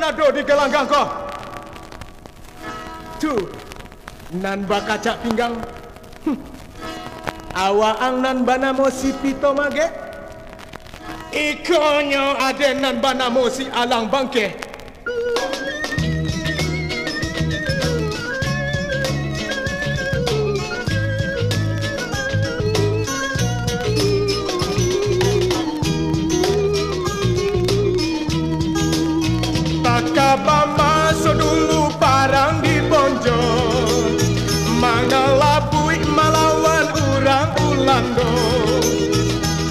nado di gelanggang ko. Tu, nan bakacak pinggang. Hm. Awa ang nan banamo si pito mage. Ikonyo ade nan banamo si alang bangke. Takaba masuk dulu parang di bonjo Mana labui malawan urang ulando.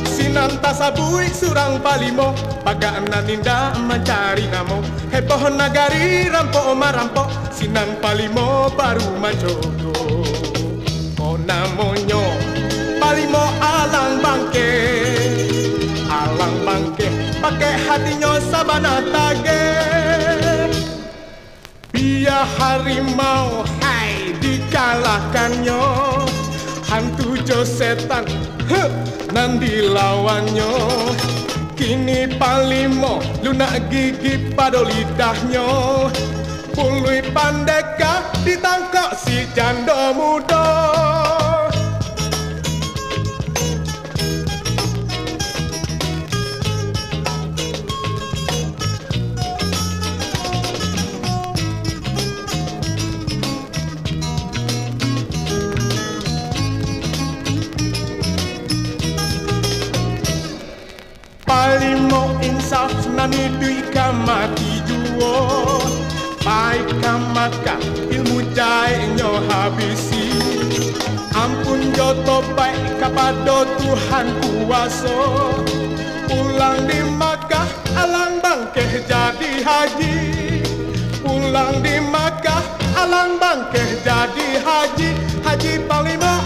Sinanta sabui surang palimo Paga naninda mencari namo. Heboh nagari rampo marampo Sinan palimo baru manjogo Oh namonyo palimo alang bangke. Alang bangke pakai hatinya sabana tage Biar harimau hai dikalahkannya Hantu jo setan huh, nan dilawannya Kini palimo lunak gigi pada lidahnya Pului pandeka ditangkap si janda muda Palimo insaf nani dui kamati juo Pai kamaka ilmu jai nyo habisi? Ampun joto baik kepada Tuhan kuaso Pulang di Makkah alang bangkeh jadi haji. Pulang di Makkah alang bangkeh jadi haji. Haji Palimo